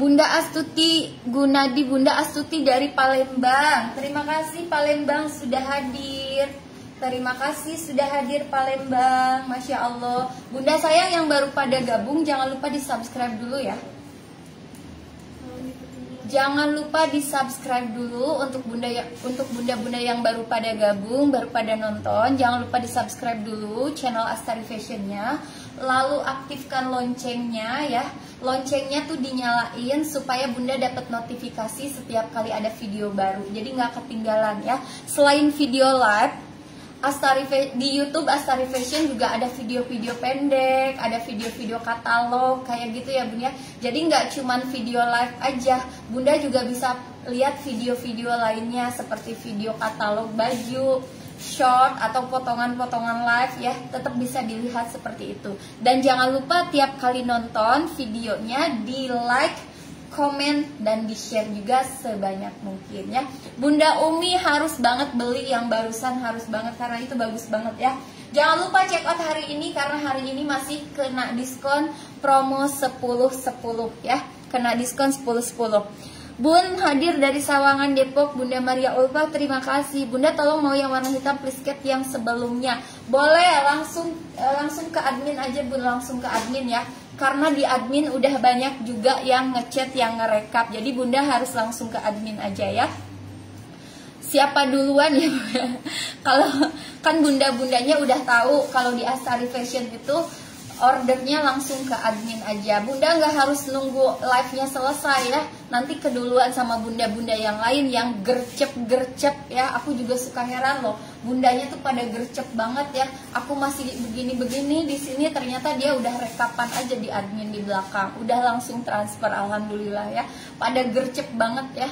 Bunda Astuti Gunadi Bunda Astuti dari Palembang. Terima kasih Palembang sudah hadir. Terima kasih sudah hadir Palembang. Masya Allah. Bunda sayang yang baru pada gabung jangan lupa di subscribe dulu ya. Jangan lupa di subscribe dulu untuk bunda ya, untuk bunda-bunda yang baru pada gabung, baru pada nonton. Jangan lupa di subscribe dulu channel Astari Fashionnya. Lalu aktifkan loncengnya ya. Loncengnya tuh dinyalain supaya bunda dapat notifikasi setiap kali ada video baru. Jadi nggak ketinggalan ya. Selain video live, Astari di YouTube Astari Fashion juga ada video-video pendek, ada video-video katalog kayak gitu ya Bunda. Jadi nggak cuman video live aja, Bunda juga bisa lihat video-video lainnya seperti video katalog baju, short atau potongan-potongan live ya, tetap bisa dilihat seperti itu. Dan jangan lupa tiap kali nonton videonya di like komen dan di share juga sebanyak mungkin ya. Bunda Umi harus banget beli yang barusan harus banget karena itu bagus banget ya. Jangan lupa check out hari ini karena hari ini masih kena diskon promo 10-10 ya. Kena diskon 10-10 Bun hadir dari Sawangan Depok. Bunda Maria Ulfa terima kasih. Bunda tolong mau yang warna hitam please yang sebelumnya. Boleh langsung eh, langsung ke admin aja Bun. Langsung ke admin ya karena di admin udah banyak juga yang ngechat yang ngerekap. Jadi bunda harus langsung ke admin aja ya. Siapa duluan ya kalau kan bunda-bundanya udah tahu kalau di Astari Fashion itu ordernya langsung ke admin aja. Bunda nggak harus nunggu live-nya selesai ya. Nanti keduluan sama bunda-bunda yang lain yang gercep-gercep ya. Aku juga suka heran loh bundanya tuh pada gercep banget ya. Aku masih begini-begini di sini ternyata dia udah rekapan aja di admin di belakang. Udah langsung transfer alhamdulillah ya. Pada gercep banget ya.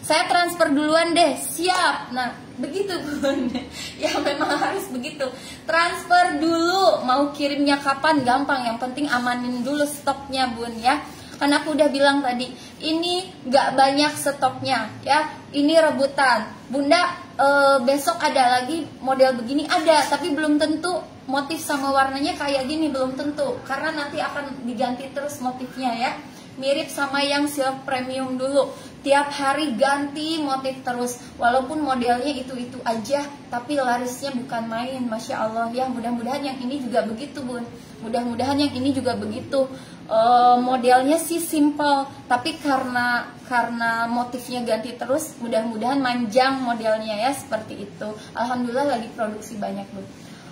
Saya transfer duluan deh siap. Nah begitu bun ya memang harus begitu. Transfer dulu mau kirimnya kapan? Gampang yang penting amanin dulu stoknya bun ya. Karena aku udah bilang tadi ini gak banyak stoknya ya. Ini rebutan. Bunda e, besok ada lagi model begini. Ada tapi belum tentu motif sama warnanya kayak gini belum tentu. Karena nanti akan diganti terus motifnya ya mirip sama yang silk premium dulu. Tiap hari ganti motif terus. Walaupun modelnya itu-itu aja tapi larisnya bukan main. Masya Allah. Ya mudah-mudahan yang ini juga begitu bun. Mudah-mudahan yang ini juga begitu. E, modelnya sih simple tapi karena karena motifnya ganti terus mudah-mudahan manjang modelnya ya seperti itu. Alhamdulillah lagi produksi banyak bun.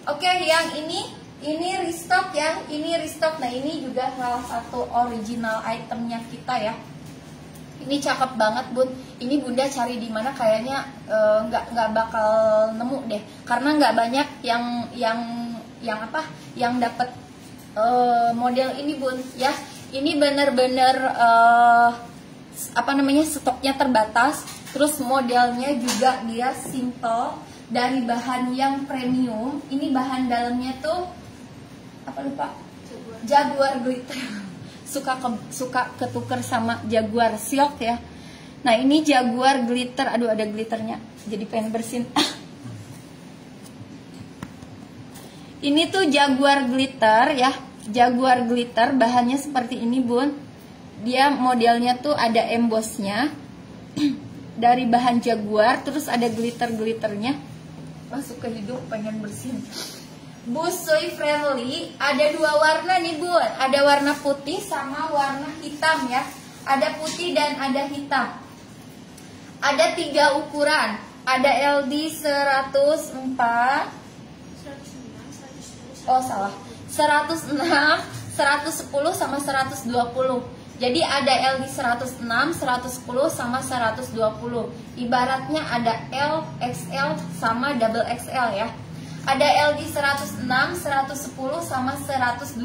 Oke yang ini ini restock ya ini restock. Nah ini juga salah satu original itemnya kita ya. Ini cakep banget bun. Ini bunda cari di mana kayaknya eh, nggak uh, nggak bakal nemu deh. Karena nggak banyak yang yang yang apa? Yang dapat uh, model ini bun. Ya ini bener-bener uh, apa namanya stoknya terbatas. Terus modelnya juga dia simple. Dari bahan yang premium ini bahan dalamnya tuh apa lupa jaguar glitter suka ke, suka ketuker sama Jaguar Silk ya. Nah ini Jaguar glitter, aduh ada glitternya, jadi pengen bersin. ini tuh Jaguar glitter ya, Jaguar glitter bahannya seperti ini bun. Dia modelnya tuh ada embossnya dari bahan Jaguar, terus ada glitter glitternya. Masuk ke hidung pengen bersin. Busui friendly ada dua warna nih bun. Ada warna putih sama warna hitam ya. Ada putih dan ada hitam. Ada tiga ukuran. Ada LD 104 oh salah. 106 110 sama 120 jadi ada LD 106 110 sama 120 ibaratnya ada L XL sama double XL ya ada LD 106, 110 sama 120.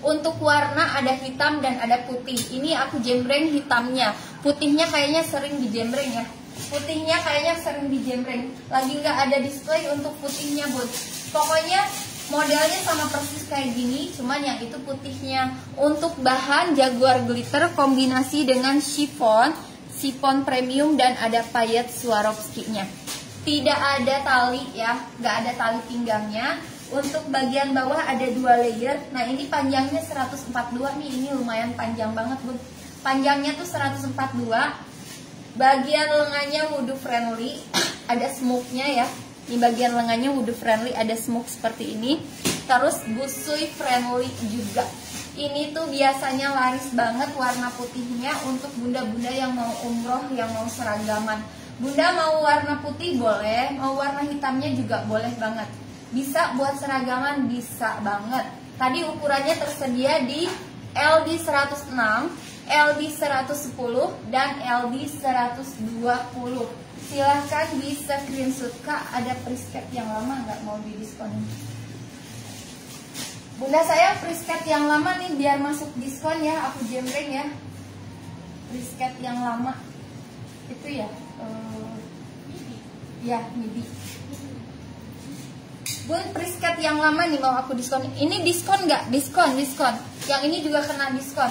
Untuk warna ada hitam dan ada putih. Ini aku jembreng hitamnya. Putihnya kayaknya sering dijembreng ya. Putihnya kayaknya sering dijembreng. Lagi nggak ada display untuk putihnya, Bud. Pokoknya modelnya sama persis kayak gini, cuman yang itu putihnya. Untuk bahan Jaguar glitter kombinasi dengan chiffon, chiffon premium dan ada payet Swarovski-nya tidak ada tali ya nggak ada tali pinggangnya. Untuk bagian bawah ada dua layer. Nah ini panjangnya 142 nih. Ini lumayan panjang banget bun panjangnya tuh 142 bagian lengannya wudhu friendly. Ada smoke-nya ya. Di bagian lengannya wudhu friendly ada smoke seperti ini. Terus busui friendly juga. Ini tuh biasanya laris banget warna putihnya untuk bunda-bunda yang mau umroh yang mau seragaman bunda mau warna putih boleh mau warna hitamnya juga boleh banget. Bisa buat seragaman bisa banget. Tadi ukurannya tersedia di LD 106 LD 110 dan LD 120 silahkan di screenshot. Kak ada prisket yang lama nggak mau di diskon bunda saya prisket yang lama nih biar masuk diskon ya. Aku jembreng ya. Prisket yang lama. Itu ya uh, ya midi Bun, prisket yang lama nih mau aku diskon. Ini diskon nggak? Diskon, diskon. Yang ini juga kena diskon.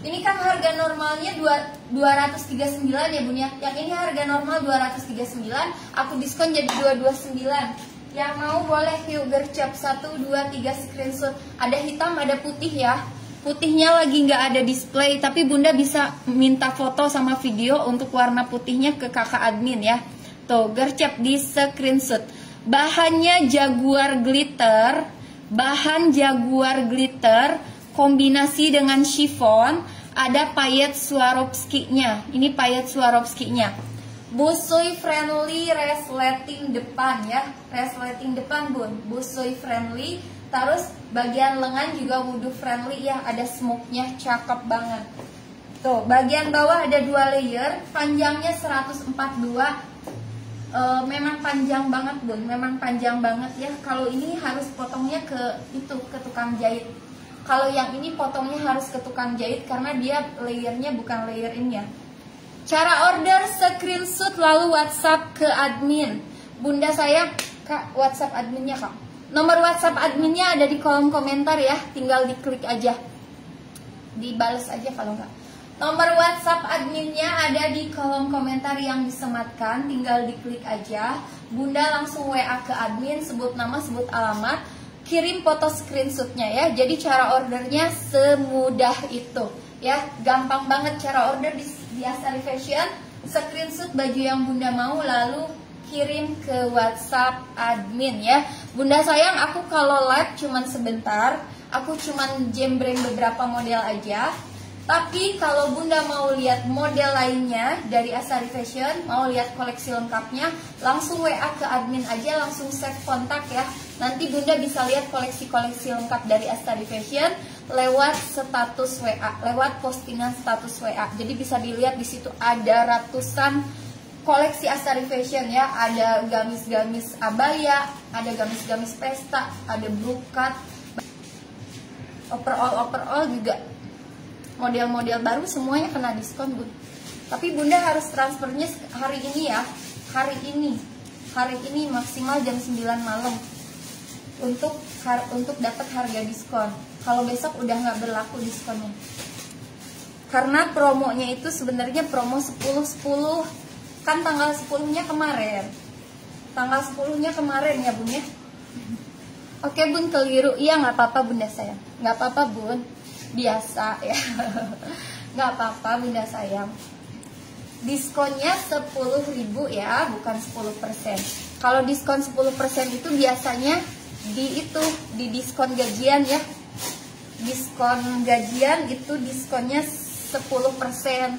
Ini kan harga normalnya 239 ya Bun ya. Yang ini harga normal 239, aku diskon jadi 229. Yang mau boleh yuk gercep 1 2 3 screenshot. Ada hitam, ada putih ya. Putihnya lagi nggak ada display, tapi Bunda bisa minta foto sama video untuk warna putihnya ke kakak admin ya. Tuh, gercep di screenshot. Bahannya Jaguar glitter, bahan Jaguar glitter kombinasi dengan chiffon ada payet Swarovski-nya. Ini payet Swarovski-nya. Busui friendly resleting depan ya. Resleting depan bun. Busui friendly. Terus bagian lengan juga wudhu friendly ya. Ada smoke-nya cakep banget. Tuh, bagian bawah ada dua layer. Panjangnya 142 Uh, memang panjang banget bun, memang panjang banget ya. Kalau ini harus potongnya ke itu ke tukang jahit kalau yang ini potongnya harus ke tukang jahit karena dia layernya bukan layer ini ya. Cara order screenshot lalu WhatsApp ke admin. Bunda saya Kak, WhatsApp adminnya Kak. Nomor WhatsApp adminnya ada di kolom komentar ya, tinggal diklik aja. Dibales aja kalau enggak. Nomor WhatsApp adminnya ada di kolom komentar yang disematkan, tinggal diklik aja. Bunda langsung WA ke admin, sebut nama, sebut alamat kirim foto screenshotnya ya. Jadi cara ordernya semudah itu ya. Gampang banget cara order di, di Asari Fashion. Screenshot baju yang bunda mau lalu kirim ke WhatsApp admin ya. Bunda sayang aku kalau live cuman sebentar. Aku cuman jembreng beberapa model aja tapi kalau Bunda mau lihat model lainnya dari Asari Fashion, mau lihat koleksi lengkapnya, langsung WA ke admin aja, langsung save kontak ya. Nanti Bunda bisa lihat koleksi-koleksi lengkap dari Asari Fashion lewat status WA, lewat postingan status WA. Jadi bisa dilihat di situ ada ratusan koleksi Asari Fashion ya, ada gamis-gamis abaya, ada gamis-gamis pesta, ada brokat, overall overall juga model-model baru semuanya kena diskon bun tapi bunda harus transfernya hari ini ya. Hari ini. Hari ini maksimal jam 9 malam untuk untuk dapat harga diskon. Kalau besok udah nggak berlaku diskonnya. Karena promonya itu sebenarnya promo 10 10 kan tanggal 10 nya kemarin. Tanggal 10 nya kemarin ya bun ya? Oke bun keliru. Iya nggak apa-apa bunda saya nggak apa-apa bun. Biasa ya. Nggak apa-apa bunda sayang. Diskonnya 10.000 ya bukan 10% kalau diskon 10% itu biasanya di itu di diskon gajian ya. Diskon gajian itu diskonnya 10%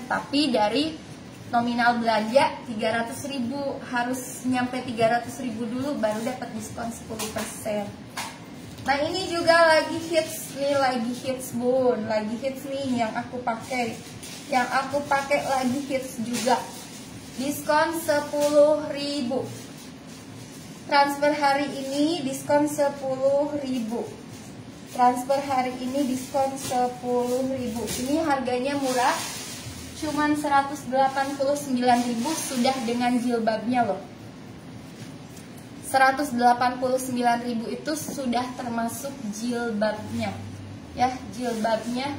tapi dari nominal belanja 300.000 harus nyampe 300.000 dulu baru dapat diskon 10% Nah ini juga lagi hits nih, lagi hits bun, lagi hits nih yang aku pakai. Yang aku pakai lagi hits juga. Diskon 10.000. Transfer hari ini diskon 10.000. Transfer hari ini diskon 10.000. Ini harganya murah. Cuman 189.000 sudah dengan jilbabnya loh. 189.000 itu sudah termasuk jilbabnya. Ya jilbabnya.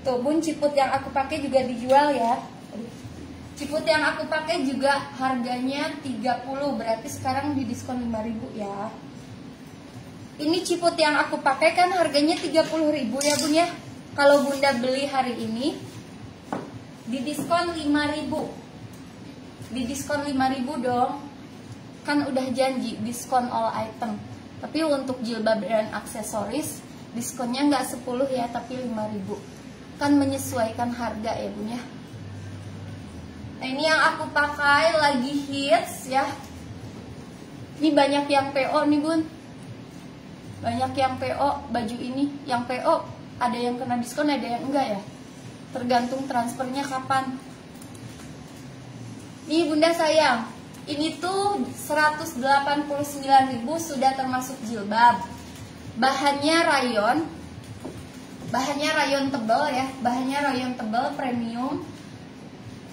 Tuh bun ciput yang aku pakai juga dijual ya. Ciput yang aku pakai juga harganya 30 berarti sekarang di diskon 5000 ya. Ini ciput yang aku pakai kan harganya 30.000 ya bun ya. Kalau bunda beli hari ini di diskon 5000 di diskon 5000 dong. Kan udah janji diskon all item. Tapi untuk jilbab dan aksesoris diskonnya nggak 10 ya tapi 5000 kan menyesuaikan harga ya bun ya. Nah ini yang aku pakai lagi hits ya. Ini banyak yang PO nih bun. Banyak yang PO baju ini. Yang PO ada yang kena diskon ada yang enggak ya tergantung transfernya kapan. Nih bunda sayang. Ini tuh 189.000 sudah termasuk jilbab. Bahannya rayon. Bahannya rayon tebal ya. Bahannya rayon tebal premium.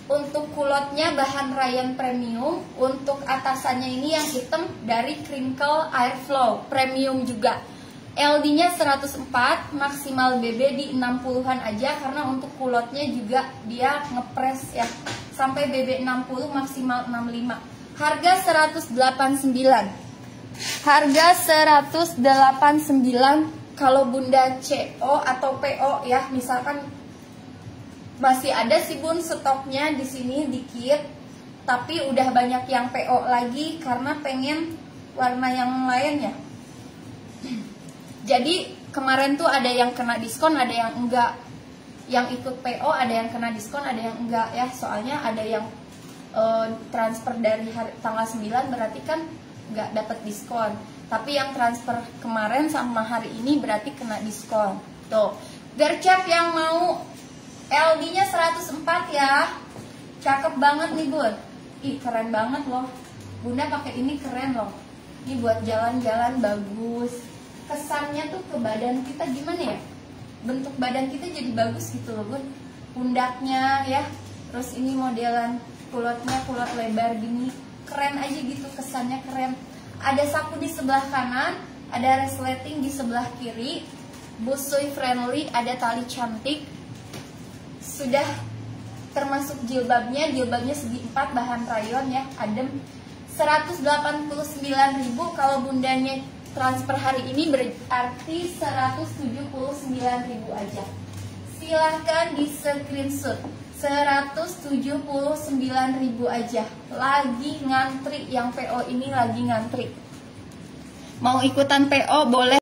Untuk kulotnya bahan rayon premium. Untuk atasannya ini yang hitam dari crinkle airflow. Premium juga LD nya 104 maksimal BB di 60an aja karena untuk kulotnya juga dia ngepres ya. Sampai BB 60 maksimal 65 harga 189 harga 189 kalau bunda CO atau PO ya misalkan masih ada sih bun stoknya di sini dikit tapi udah banyak yang PO lagi karena pengen warna yang lain ya jadi kemarin tuh ada yang kena diskon ada yang enggak. Yang ikut PO ada yang kena diskon ada yang enggak ya. Soalnya ada yang uh, transfer dari hari, tanggal 9 berarti kan enggak dapat diskon. Tapi yang transfer kemarin sama hari ini berarti kena diskon. Tuh. Gercep yang mau LD nya 104 ya. Cakep banget nih bun. Ih keren banget loh. Bunda pakai ini keren loh. Ini buat jalan-jalan bagus kesannya tuh ke badan kita gimana ya? Bentuk badan kita jadi bagus gitu loh bun. Pundaknya ya terus ini modelan kulotnya kulot lebar gini. Keren aja gitu kesannya keren. Ada saku di sebelah kanan ada resleting di sebelah kiri. Busui friendly ada tali cantik. Sudah termasuk jilbabnya jilbabnya segi 4 bahan rayon ya adem. 189.000 kalau bundanya transfer hari ini berarti 179.000 aja. Silahkan di screenshot 179.000 aja. Lagi ngantri yang PO ini lagi ngantri. Mau ikutan PO boleh